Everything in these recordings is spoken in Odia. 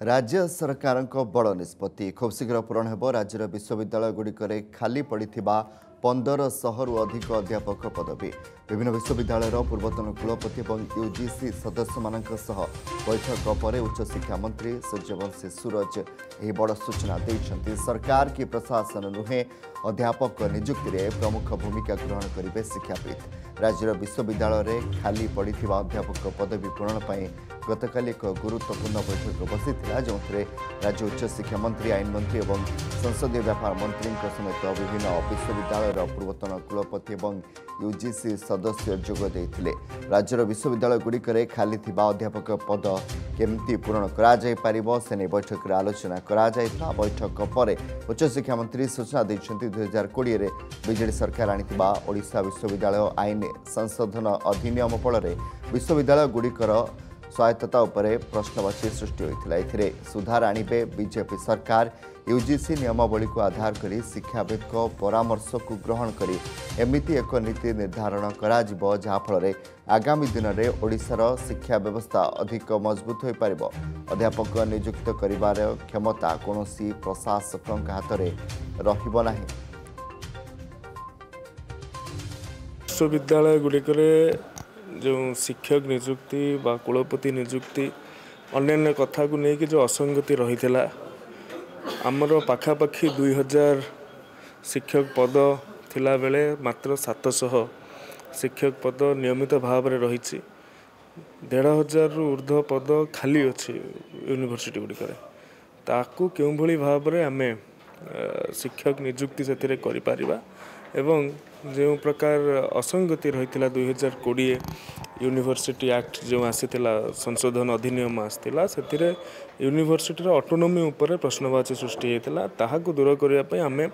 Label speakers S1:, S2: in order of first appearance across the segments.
S1: ରାଜ୍ୟ ସରକାରଙ୍କ ବଡ଼ ନିଷ୍ପତ୍ତି। ଖୁବ୍ ଶୀଘ୍ର ପୂରଣ ହେବ ରାଜ୍ୟର ବିଶ୍ୱବିଦ୍ୟାଳୟଗୁଡ଼ିକରେ ଖାଲି ପଡ଼ିଥିବା ପନ୍ଦର ଶହରୁ ଅଧିକ ଅଧ୍ୟାପକ ପଦବୀ ବିଭିନ୍ନ ବିଶ୍ୱବିଦ୍ୟାଳୟର ପୂର୍ବତନ କୁଳପତି ଏବଂ ୟୁଜିସି ସଦସ୍ୟମାନଙ୍କ ସହ ବୈଠକ ପରେ ଉଚ୍ଚଶିକ୍ଷା ମନ୍ତ୍ରୀ ସୂର୍ଯ୍ୟବଂଶୀ ସୁରଜ ଏହି ବଡ଼ ସୂଚନା ଦେଇଛନ୍ତି। ସରକାର କି ପ୍ରଶାସନ ନୁହେଁ ଅଧ୍ୟାପକ ନିଯୁକ୍ତିରେ ପ୍ରମୁଖ ଭୂମିକା ଗ୍ରହଣ କରିବେ ଶିକ୍ଷାବିତ୍। ରାଜ୍ୟର ବିଶ୍ୱବିଦ୍ୟାଳୟରେ ଖାଲି ପଡ଼ିଥିବା ଅଧ୍ୟାପକ ପଦବୀ ପୂରଣ ପାଇଁ ଗତକାଲି ଏକ ଗୁରୁତ୍ୱପୂର୍ଣ୍ଣ ବୈଠକ ବସିଥିଲା ଯେଉଁଥିରେ ରାଜ୍ୟ ଉଚ୍ଚଶିକ୍ଷା ମନ୍ତ୍ରୀ ଆଇନ ମନ୍ତ୍ରୀ ଏବଂ ସଂସଦୀୟ ବ୍ୟାପାର ମନ୍ତ୍ରୀଙ୍କ ସମେତ ବିଭିନ୍ନ ବିଶ୍ୱବିଦ୍ୟାଳୟର ପୂର୍ବତନ କୁଳପତି ଏବଂ ୟୁଜିସି ସଦସ୍ୟ ଯୋଗ ଦେଇଥିଲେ। ରାଜ୍ୟର ବିଶ୍ୱବିଦ୍ୟାଳୟଗୁଡ଼ିକରେ ଖାଲି ଥିବା ଅଧ୍ୟାପକ ପଦ କେମିତି ପୂରଣ କରାଯାଇପାରିବ ସେ ନେଇ ବୈଠକରେ ଆଲୋଚନା କରାଯାଇଥିଲା। ବୈଠକ ପରେ ଉଚ୍ଚଶିକ୍ଷା ମନ୍ତ୍ରୀ ସୂଚନା ଦେଇଛନ୍ତି ଦୁଇହଜାର କୋଡ଼ିଏରେ ବିଜେଡି ସରକାର ଆଣିଥିବା ଓଡ଼ିଶା ବିଶ୍ୱବିଦ୍ୟାଳୟ ଆଇନ ସଂଶୋଧନ ଅଧିନିୟମ ଫଳରେ ବିଶ୍ୱବିଦ୍ୟାଳୟଗୁଡ଼ିକର ସ୍ୱାୟତ୍ତତା ଉପରେ ପ୍ରଶ୍ନବାଚୀ ସୃଷ୍ଟି ହୋଇଥିଲା। ଏଥିରେ ସୁଧାର ଆଣିବେ ବିଜେପି ସରକାର। ୟୁଜିସି ନିୟମାବଳୀକୁ ଆଧାର କରି ଶିକ୍ଷାବିତ୍ଙ୍କ ପରାମର୍ଶକୁ ଗ୍ରହଣ କରି ଏମିତି ଏକ ନୀତି ନିର୍ଦ୍ଧାରଣ କରାଯିବ ଯାହାଫଳରେ ଆଗାମୀ ଦିନରେ ଓଡ଼ିଶାର ଶିକ୍ଷା ବ୍ୟବସ୍ଥା ଅଧିକ ମଜବୁତ ହୋଇପାରିବ। ଅଧ୍ୟାପକ ନିଯୁକ୍ତ କରିବାର କ୍ଷମତା କୌଣସି ପ୍ରଶାସକଙ୍କ ହାତରେ ରହିବ ନାହିଁ।
S2: ବିଶ୍ୱବିଦ୍ୟାଳୟ ଯେଉଁ ଶିକ୍ଷକ ନିଯୁକ୍ତି ବା କୁଳପତି ନିଯୁକ୍ତି ଅନ୍ୟାନ୍ୟ କଥାକୁ ନେଇକି ଯେଉଁ ଅସଙ୍ଗତି ରହିଥିଲା ଆମର ପାଖାପାଖି ଦୁଇ ହଜାର ଶିକ୍ଷକ ପଦ ଥିଲାବେଳେ ମାତ୍ର ସାତଶହ ଶିକ୍ଷକ ପଦ ନିୟମିତ ଭାବରେ ରହିଛି। ଦେଢ଼ ହଜାରରୁ ଉର୍ଦ୍ଧ୍ୱ ପଦ ଖାଲି ଅଛି ୟୁନିଭର୍ସିଟି ଗୁଡ଼ିକରେ। ତାକୁ କେଉଁଭଳି ଭାବରେ ଆମେ ଅ, ଶିକ୍ଷକ ନିଯୁକ୍ତି ସେଥିରେ କରିପାରିବା ଏବଂ ଯେଉଁ ପ୍ରକାର ଅସଙ୍ଗତି ରହିଥିଲା ଦୁଇହଜାର କୋଡ଼ିଏ ୟୁନିଭର୍ସିଟି ଆକ୍ଟ ଯେଉଁ ଆସିଥିଲା ସଂଶୋଧନ ଅଧିନିୟମ ଆସିଥିଲା ସେଥିରେ ୟୁନିଭର୍ସିଟିର ଅଟୋନୋମି ଉପରେ ପ୍ରଶ୍ନବାଚୀ ସୃଷ୍ଟି ହୋଇଥିଲା। ତାହାକୁ ଦୂର କରିବା ପାଇଁ ଆମେ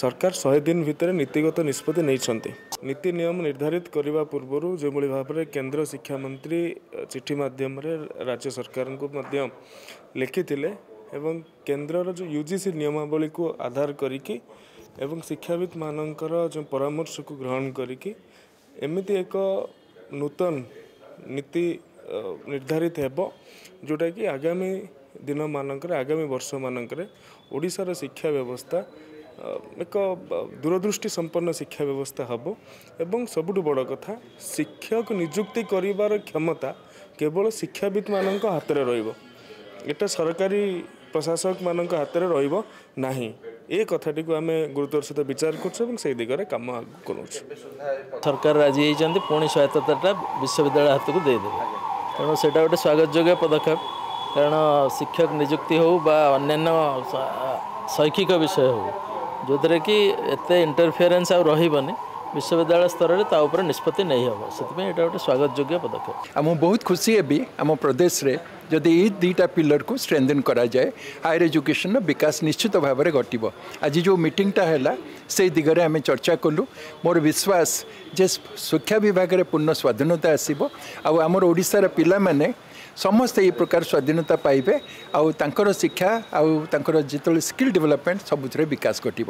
S2: ସରକାର ଶହେ ଦିନ ଭିତରେ ନୀତିଗତ ନିଷ୍ପତ୍ତି ନେଇଛନ୍ତି। ନୀତି ନିୟମ ନିର୍ଦ୍ଧାରିତ କରିବା ପୂର୍ବରୁ ଯେଉଁଭଳି ଭାବରେ କେନ୍ଦ୍ର ଶିକ୍ଷାମନ୍ତ୍ରୀ ଚିଠି ମାଧ୍ୟମରେ ରାଜ୍ୟ ସରକାରଙ୍କୁ ମଧ୍ୟ ଲେଖିଥିଲେ ଏବଂ କେନ୍ଦ୍ରର ଯେଉଁ ୟୁ ଜି ସି ନିୟମାବଳୀକୁ ଆଧାର କରିକି ଏବଂ ଶିକ୍ଷାବିତ୍ ମାନଙ୍କର ଯେଉଁ ପରାମର୍ଶକୁ ଗ୍ରହଣ କରିକି ଏମିତି ଏକ ନୂତନ ନୀତି ନିର୍ଦ୍ଧାରିତ ହେବ ଯେଉଁଟାକି ଆଗାମୀ ଦିନମାନଙ୍କରେ ଆଗାମୀ ବର୍ଷମାନଙ୍କରେ ଓଡ଼ିଶାର ଶିକ୍ଷା ବ୍ୟବସ୍ଥା ଏକ ଦୂରଦୃଷ୍ଟି ସମ୍ପନ୍ନ ଶିକ୍ଷା ବ୍ୟବସ୍ଥା ହେବ। ଏବଂ ସବୁଠୁ ବଡ଼ କଥା ଶିକ୍ଷକ ନିଯୁକ୍ତି କରିବାର କ୍ଷମତା କେବଳ ଶିକ୍ଷାବିତ୍ମାନଙ୍କ ହାତରେ ରହିବ। ଏଟା ସରକାରୀ ପ୍ରଶାସକମାନଙ୍କ ହାତରେ ରହିବ ନାହିଁ। ଏ କଥାଟିକୁ ଆମେ ଗୁରୁତ୍ୱର ସହିତ ବିଚାର କରୁଛୁ ଏବଂ ସେହି ଦିଗରେ କାମ ଆଗକୁ କରୁଛୁ
S3: ସରକାର ରାଜି ହେଇଛନ୍ତି ପୁଣି ସ୍ୱାୟତ୍ତତାଟା ବିଶ୍ୱବିଦ୍ୟାଳୟ ହାତକୁ ଦେଇଦେବେ ତେଣୁ ସେଇଟା ଗୋଟେ ସ୍ୱାଗତଯୋଗ୍ୟ ପଦକ୍ଷେପ କାରଣ ଶିକ୍ଷକ ନିଯୁକ୍ତି ହେଉ ବା ଅନ୍ୟାନ୍ୟ ସ- ଶୈକ୍ଷିକ ବିଷୟ ହେଉ ଯେଉଁଥିରେ କି ଏତେ ଇଣ୍ଟରଫିୟରେନ୍ସ ଆଉ ରହିବନି ବିଶ୍ୱବିଦ୍ୟାଳୟ ସ୍ତରରେ ତା ଉପରେ ନିଷ୍ପତ୍ତି ନେଇହେବ ସେଥିପାଇଁ ଏଇଟା ଗୋଟେ ସ୍ୱାଗତଯୋଗ୍ୟ ପଦକ୍ଷେପ
S4: ଆଉ ମୁଁ ବହୁତ ଖୁସି ହେବି ଆମ ପ୍ରଦେଶରେ ଯଦି ଏଇ ଦୁଇଟା ପିଲରକୁ ଷ୍ଟ୍ରେନ୍ଥେନ୍ କରାଯାଏ ହାୟର ଏଜୁକେସନର ବିକାଶ ନିଶ୍ଚିତ ଭାବରେ ଘଟିବ ଆଜି ଯେଉଁ ମିଟିଂଟା ହେଲା ସେଇ ଦିଗରେ ଆମେ ଚର୍ଚ୍ଚା କଲୁ ମୋର ବିଶ୍ୱାସ ଯେ ଶିକ୍ଷା ବିଭାଗରେ ପୂର୍ଣ୍ଣ ସ୍ୱାଧୀନତା ଆସିବ ଆଉ ଆମର ଓଡ଼ିଶାର ପିଲାମାନେ ସମସ୍ତେ ଏହି ପ୍ରକାର ସ୍ୱାଧୀନତା ପାଇବେ ଆଉ ତାଙ୍କର ଶିକ୍ଷା ଆଉ ତାଙ୍କର ଯେତେବେଳେ ସ୍କିଲ୍ ଡେଭଲପମେଣ୍ଟ ସବୁଥିରେ ବିକାଶ ଘଟିବ